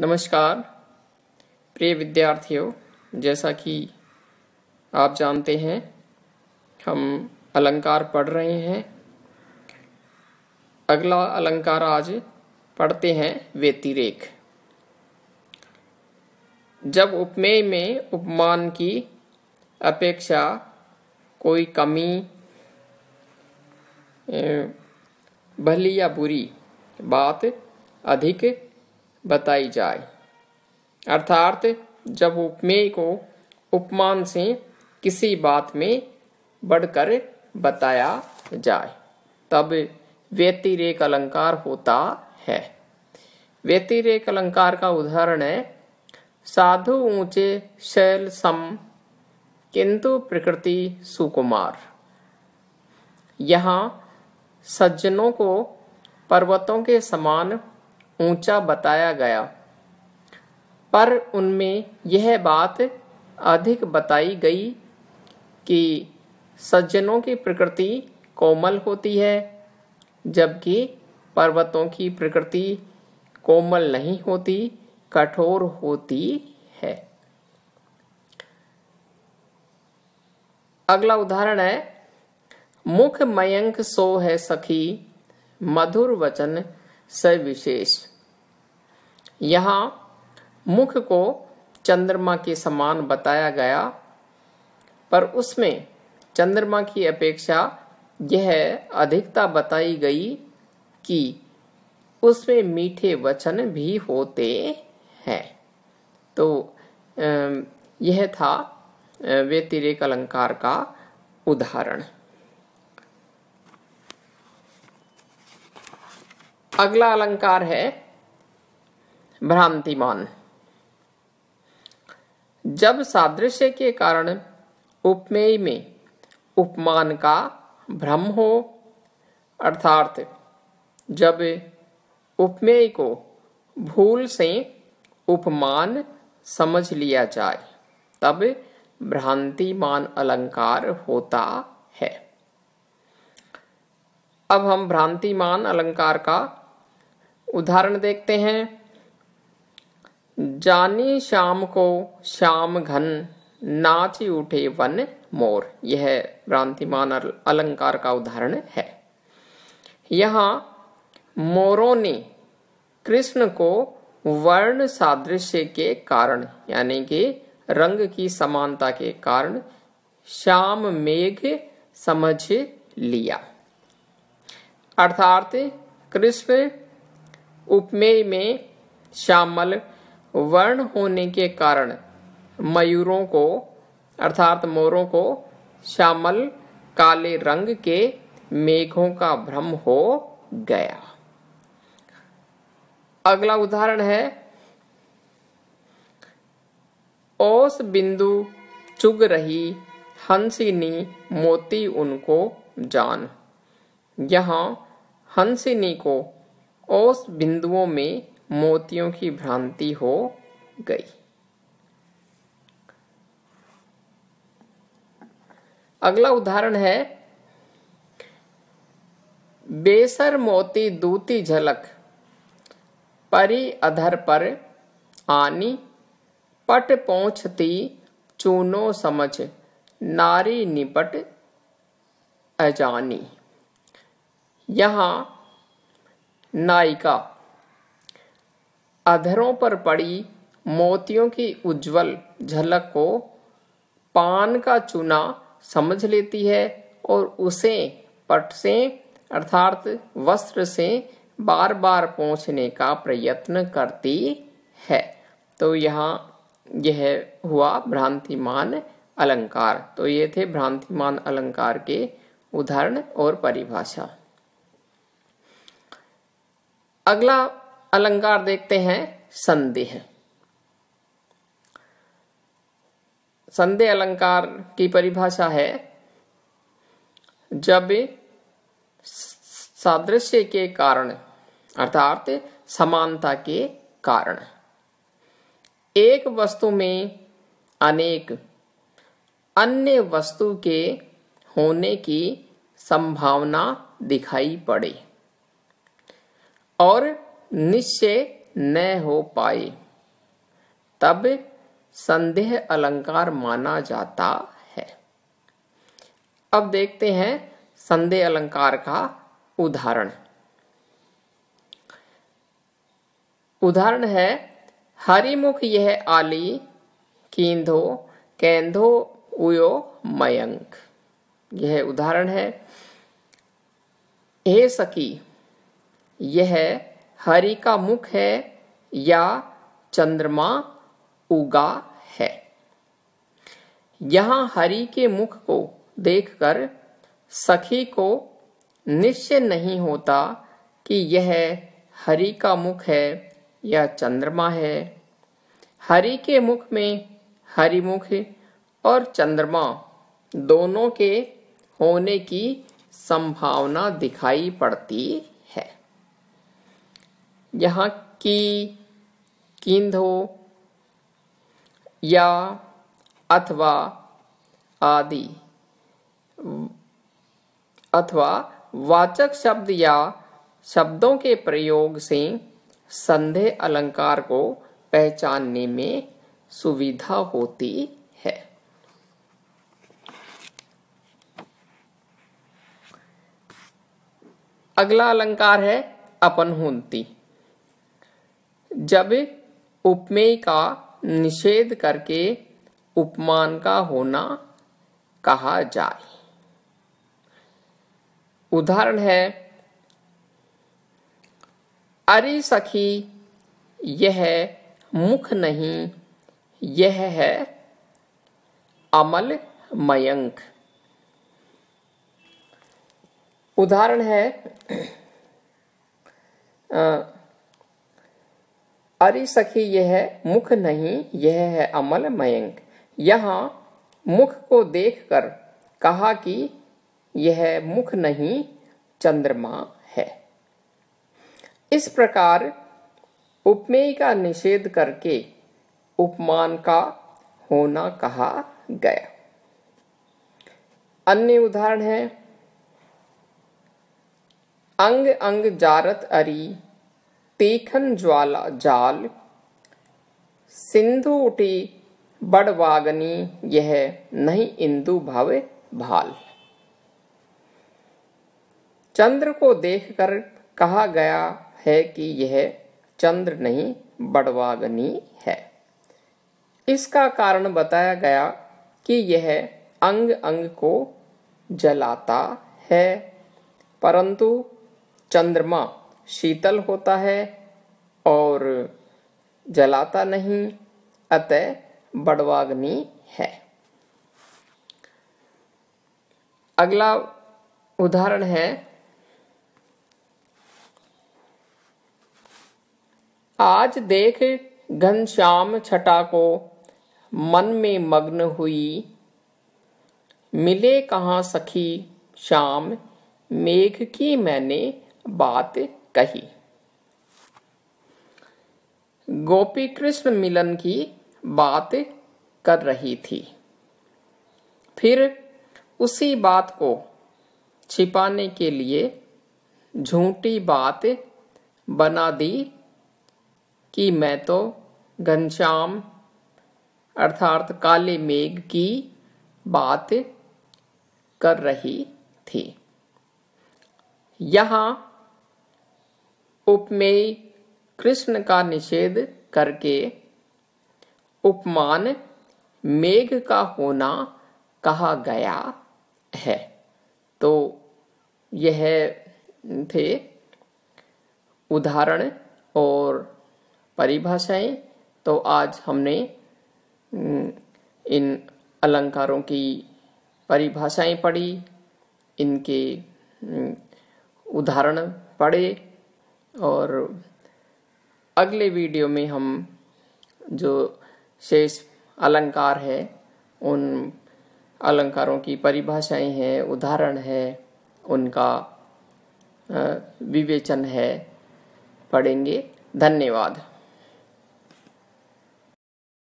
नमस्कार, प्रिय विद्यार्थियों, जैसा कि आप जानते हैं, हम अलंकार पढ़ रहे हैं। अगला अलंकार आज पढ़ते हैं व्यतिरेक। जब उपमेय में उपमान की अपेक्षा कोई कमी भली या बुरी बात अधिक बताई जाए। अर्थात, जब उपमेय को उपमान से किसी बात में बढ़कर बताया जाए, तब व्यतिरेक अलंकार होता है। व्यतिरेक अलंकार का उदाहरण है, साधु ऊँचे शैल सम, किंतु प्रकृति सुकुमार। यहाँ सज्जनों को पर्वतों के समान ऊँचा बताया गया। पर उनमें यह बात अधिक बताई गई कि सज्जनों की प्रकृति कोमल होती है, जबकि पर्वतों की प्रकृति कोमल नहीं होती, कठोर होती है। अगला उदाहरण है, मुख मयंक सो है सखी, मधुर वचन सविशेष यहाँ मुख को चंद्रमा के समान बताया गया, पर उसमें चंद्रमा की अपेक्षा यह अधिकता बताई गई कि उसमें मीठे वचन भी होते हैं। तो यह था व्यतिरेक अलंकार का उदाहरण। अगला अलंकार है भ्रांतिमान। जब सादृश्य के कारण उपमेय में उपमान का भ्रम हो, अर्थात जब उपमेय को भूल से उपमान समझ लिया जाए, तब भ्रांतिमान अलंकार होता है। अब हम भ्रांतिमान अलंकार का उदाहरण देखते हैं। जानी शाम को श्याम घन नाच उठे वन मोर। यह भ्रांतिमान अलंकार का उदाहरण है। यहाँ मोरों ने कृष्ण को वर्ण सादृश्य के कारण, यानी कि रंग की समानता के कारण श्याम मेघ समझ लिया। अर्थात कृष्ण उपमेय में श्यामल वर्ण होने के कारण मयूरों को, अर्थात मोरों को, श्यामल काले रंग के मेघों का भ्रम हो गया। अगला उदाहरण है, ओस बिंदु चुग रही हंसिनी मोती उनको जान। यहाँ हंसिनी को ओस बिंदुओं में मोतियों की भ्रांति हो गई। अगला उदाहरण है, बेसर मोती दूती झलक, परी अधर पर आनी, पट पहुँचती चूनो समझ, नारी निपट अजानी। यहाँ नायिका अधरों पर पड़ी मोतियों की उज्जवल झलक को पान का चूना समझ लेती है और उसे पट से, अर्थात वस्त्र से बार बार पहुँचने का प्रयत्न करती है। तो यहाँ यह हुआ भ्रांतिमान अलंकार। तो ये थे भ्रांतिमान अलंकार के उदाहरण और परिभाषा। अगला अलंकार देखते हैं, संदेह। संदेह अलंकार की परिभाषा है, जब सादृश्य के कारण, अर्थात समानता के कारण। एक वस्तु में अनेक अन्य वस्तु के होने की संभावना दिखाई पड़े। और निश्चय न हो पाए। तब संदेह अलंकार माना जाता है। अब देखते हैं संदेह अलंकार का उदाहरण। उदाहरण है, हरिमुख यह आली, कींधो, कैंधो, उयो, मयंक। यह उदाहरण है। हे सखी, यह हरि का मुख है या चंद्रमा उगा है। यहाँ हरि के मुख को देखकर सखी को निश्चय नहीं होता कि यह हरि का मुख है या चंद्रमा है। हरि के मुख में हरिमुख और चंद्रमा दोनों के होने की संभावना दिखाई पड़ती यहाँ की किंधो या अथवा आदि। अथवा वाचक शब्द या शब्दों के प्रयोग से संदेह अलंकार को पहचानने में सुविधा होती है। अगला अलंकार है अपनहुंती। जब उपमेय का निषेध करके उपमान का होना कहा जाए। उदाहरण है, अरे सखी, यह मुख नहीं, यह है अमल मयंक। उदाहरण है अरे सखी, यह मुख नहीं, यह है अमल मयंक। यहाँ मुख को देखकर कहा कि यह मुख नहीं, चंद्रमा है। इस प्रकार उपमेय का निषेध करके उपमान का होना कहा गया। अन्य उदाहरण है। अंग अंग जारत अरी तीखन ज्वाला जाल सिंधु उठी बड़वागनी, यह नहीं इंदु भावे भाल। चंद्र को देखकर कहा गया है कि यह चंद्र नहीं, बड़वागनी है। इसका कारण बताया गया कि यह अंग अंग को जलाता है, परंतु चंद्रमा शीतल होता है और जलाता नहीं, अतः बड़वाग्नि है। अगला उदाहरण है, आज देख घनश्याम छटा को मन में मग्न हुई। मिले कहा सखी शाम मेघ की मैंने बात कही। गोपी कृष्ण मिलन की बात कर रही थी। फिर उसी बात को छिपाने के लिए झूठी बात बना दी कि मैं तो घनश्याम, अर्थात काले मेघ की बात कर रही थी। यहाँ उपमेय कृष्ण का निषेध करके उपमान मेघ का होना कहा गया है। तो यह थे उदाहरण और परिभाषाएँ। तो आज हमने इन अलंकारों की परिभाषाएँ पढ़ी, इनके उदाहरण पढ़े और अगले वीडियो में हम जो शेष अलंकार है, उन अलंकारों की परिभाषाएँ हैं, उदाहरण है, उनका विवेचन है, पढ़ेंगे। धन्यवाद।